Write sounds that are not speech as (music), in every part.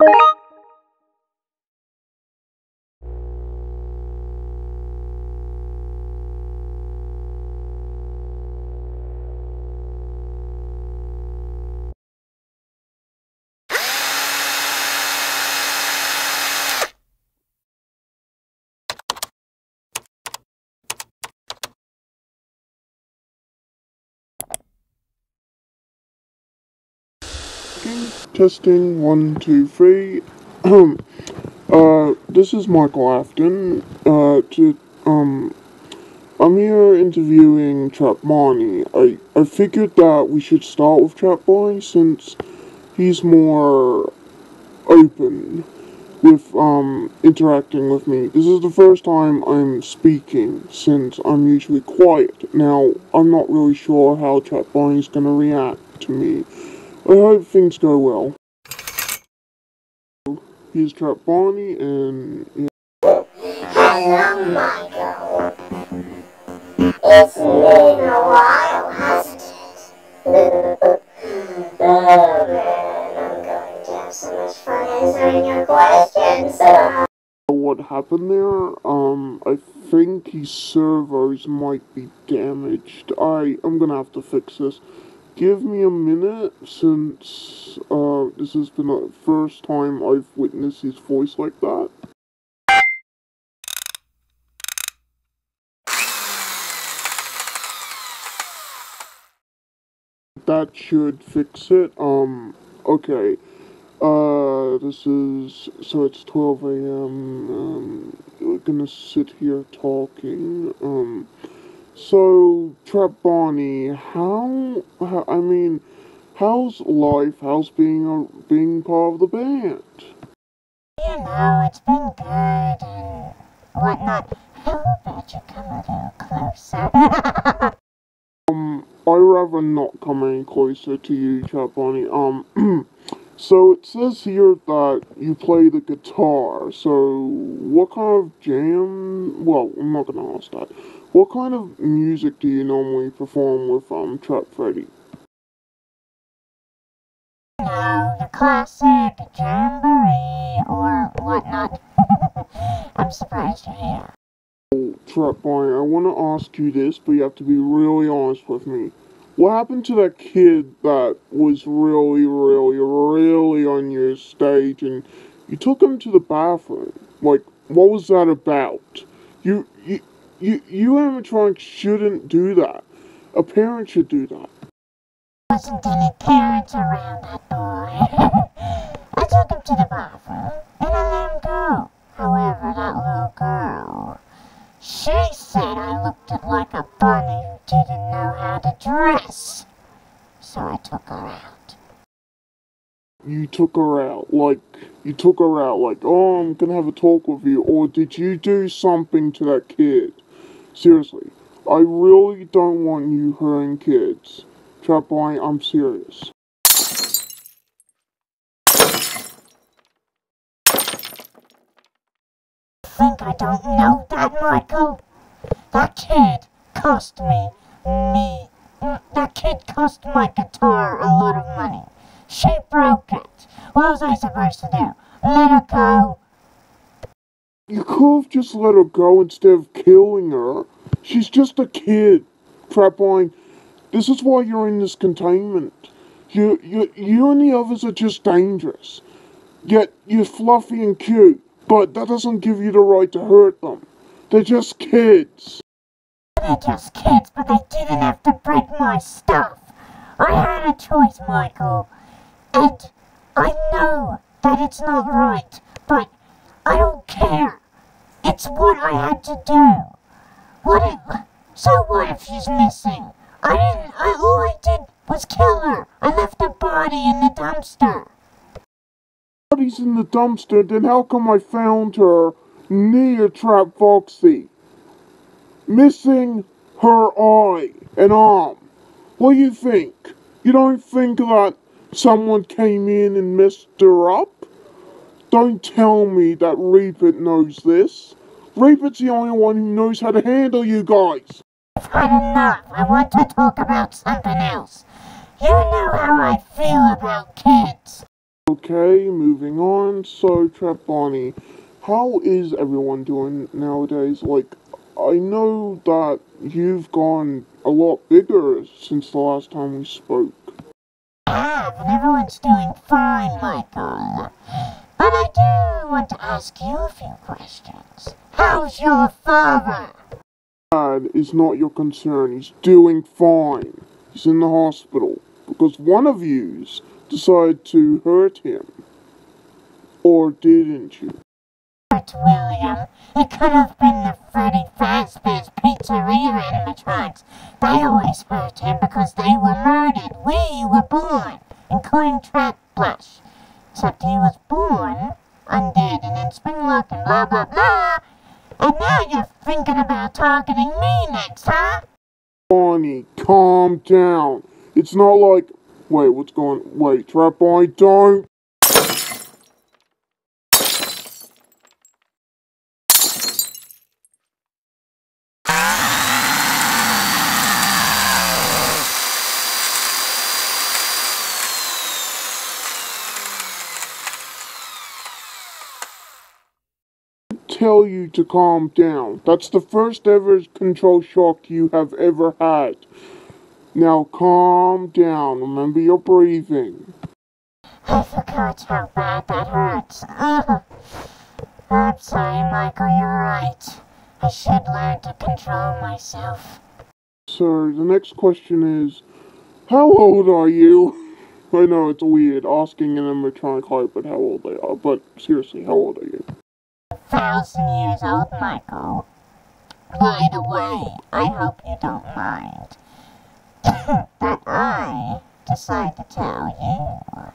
you Testing, testing, one, two, three. uh, this is Michael Afton. Uh, to, um, I'm here interviewing Trap Bonnie. I, I figured that we should start with Trap Bonnie since he's more open with, um, interacting with me. This is the first time I'm speaking since I'm usually quiet. Now, I'm not really sure how Trap Bonnie's gonna react to me. I hope things go well. He's Trap Bonnie and yeah. Hello, Michael. It's been a while, hasn't it? oh man, I'm going to have so much fun answering your questions. what happened there. Um, I think his servos might be damaged. I I'm gonna have to fix this. Give me a minute, since uh, this has been the first time I've witnessed his voice like that. That should fix it. Um, okay. Uh, this is, so it's 12 a.m., um, we're gonna sit here talking, um, so, Trap Bonnie, how, how, I mean, how's life, how's being a, being part of the band? You know, it's been good and whatnot. How about you come a little closer? (laughs) um, I'd rather not come any closer to you, Trap Bonnie. Um, (clears throat) so it says here that you play the guitar, so what kind of jam, well, I'm not gonna ask that. What kind of music do you normally perform with um Trap Freddy? The classic jamboree or whatnot. (laughs) I'm surprised you're here. Trap Bonnie, I want to ask you this, but you have to be really honest with me. What happened to that kid that was really, really, really on your stage and you took him to the bathroom? Like, what was that about? You, you, you, you animatronics shouldn't do that. A parent should do that. Wasn't any parents around that boy. (laughs) I took him to the bathroom and I let him go. However, that little girl, she said I looked like a bunny who didn't know how to dress. So I took her out. You took her out, like, you took her out, like, oh, I'm gonna have a talk with you, or did you do something to that kid? Seriously, I really don't want you hurting kids. Trap Bonnie, I'm serious. I don't know that, Michael? That kid cost me, me, that kid cost my guitar a lot of money. She broke it. What was I supposed to do? Let her go? You could have just let her go instead of killing her. She's just a kid. Trap Bonnie, this is why you're in this containment. You, you, you and the others are just dangerous. Yet you're fluffy and cute, but that doesn't give you the right to hurt them. They're just kids. They're just kids, but they didn't have to break my stuff. I had a choice, Michael. And I know that it's not right, but I don't care. It's what I had to do. What if, so what if she's missing? I didn't, I, all I did was kill her. I left her body in the dumpster. Body's in the dumpster, then how come I found her near Trap Foxy? Missing her eye and arm. What do you think? You don't think that someone came in and messed her up? Don't tell me that Reapert knows this. Reapert's the only one who knows how to handle you guys. Had enough. I want to talk about something else. You know how I feel about kids. Okay. Moving on. So, Trap Bonnie, how is everyone doing nowadays? Like, I know that you've gone a lot bigger since the last time we spoke. have, and everyone's doing fine, Michael. But I do want to ask you a few questions. How's your father? Dad is not your concern. He's doing fine. He's in the hospital because one of yous decided to hurt him. Or didn't you? Hurt William. It could have been the Freddy Fazbear's Pizzeria animatronics. They always hurt him because they were murdered. We were born, including Trap Blush. Except he was born undead and then spring look and blah blah blah. And now you're thinking about targeting me next, huh? Bonnie, calm down. It's not like. Wait, what's going. Wait, Trap Bonnie, don't. tell you to calm down. That's the first ever control shock you have ever had. Now calm down. Remember your breathing. I forgot how bad that hurts. Ugh. (laughs) I'm sorry, Michael, you're right. I should learn to control myself. So the next question is, how old are you? (laughs) I know it's weird asking an animatronic height, but how old they are. But seriously, how old are you? A thousand years old, Michael. By the way, I hope you don't mind that I decide to tell you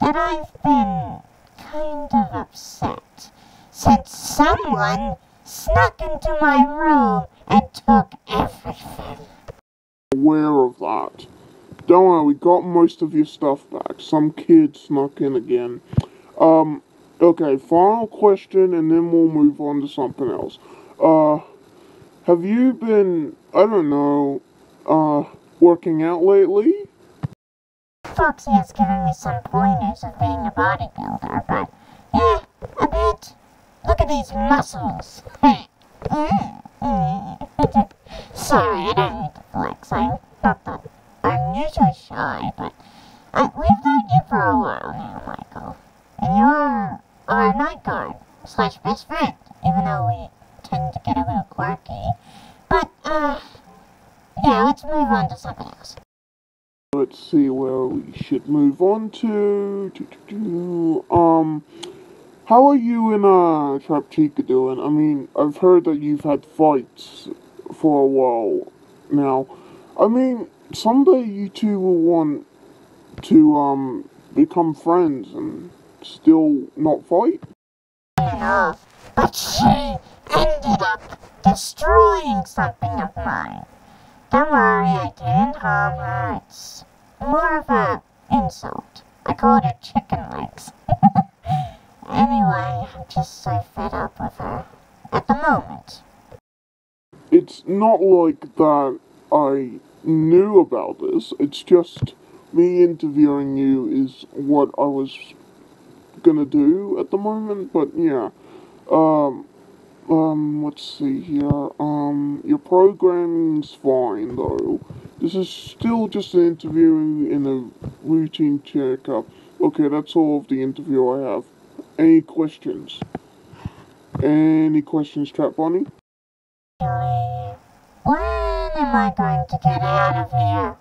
that I've been kind of upset since someone snuck into my room and took everything. Aware of that. Don't worry, we got most of your stuff back. Some kid snuck in again. Um, okay, final question and then we'll move on to something else. Uh, have you been, I don't know, uh, working out lately? Foxy has given me some pointers of being a bodybuilder, but yeah, a bit. Look at these muscles. (laughs) Sorry, I don't need to flex. I'm not that. I'm usually shy, but I, we've known you for a while now, Michael. And you're our night guard slash best friend, even though we tend to get a little quirky. But, uh, yeah, let's move on to something else. Let's see where we should move on to. Do, do, do. Um, how are you and uh Trap Chica doing? I mean, I've heard that you've had fights for a while now. I mean, someday you two will want to um become friends and still not fight. but she ended up destroying something of mine. Don't worry, I didn't harm. It's more of a insult. I called her chicken legs. (laughs) anyway, I'm just so fed up with her at the moment. It's not like that I knew about this. It's just me interviewing you is what I was gonna do at the moment. But yeah, um, um, let's see here. Um, your programming's fine though. This is still just an interview in a routine checkup. Okay, that's all of the interview I have. Any questions? Any questions, Trap Bonnie? When am I going to get out of here?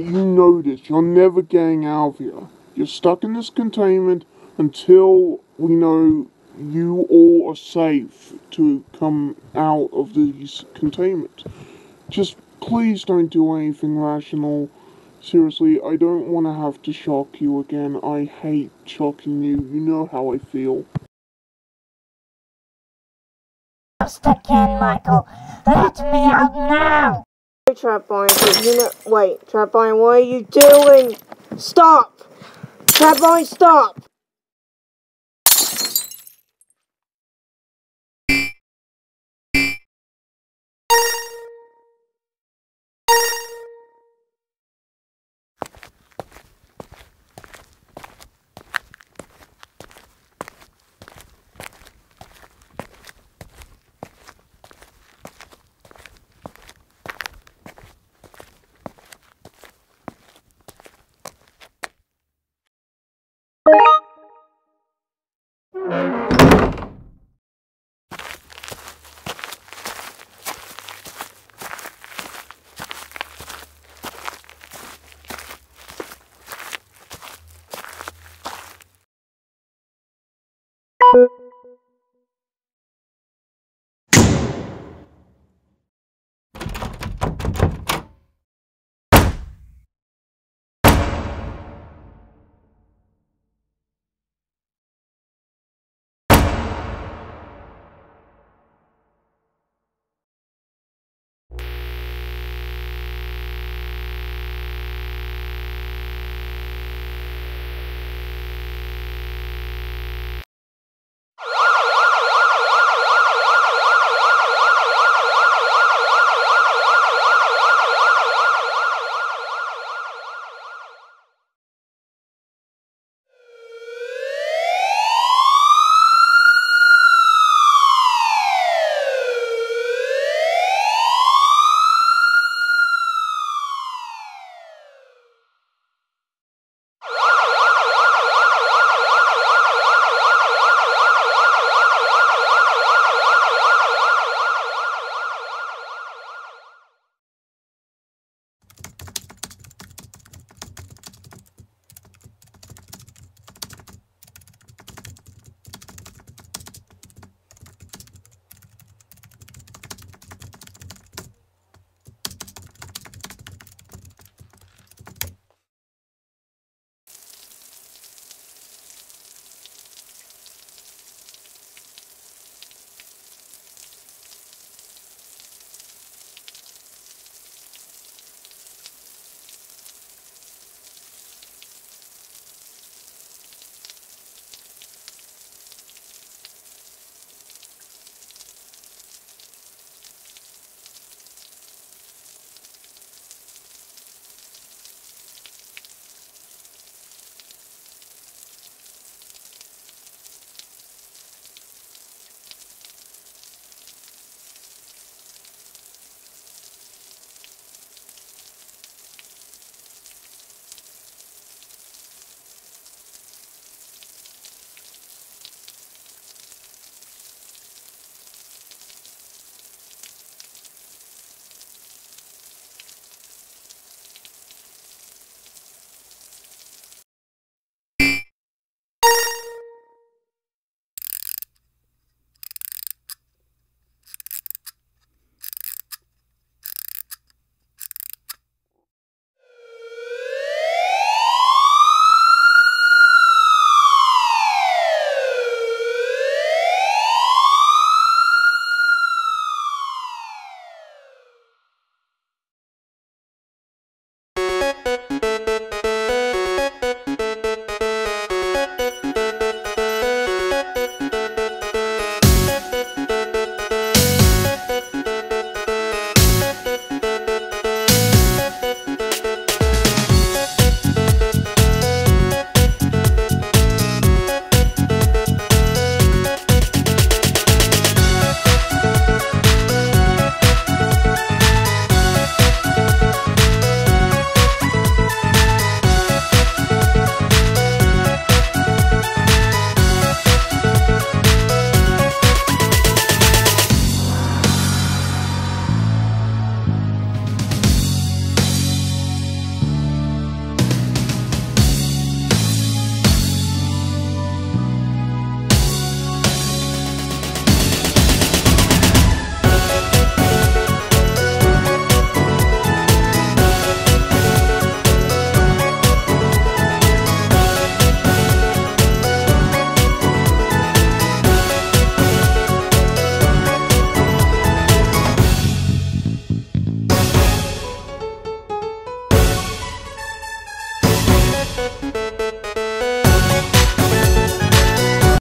You know this. You're never getting out of here. You're stuck in this containment until we know you all are safe to come out of this containment. Just please don't do anything rational. Seriously, I don't want to have to shock you again. I hate shocking you. You know how I feel. Just again, Michael. Let me out now! Hey, Trap Bonnie, you know. Wait, Trap Bonnie, what are you doing? Stop! Trap Bonnie, stop!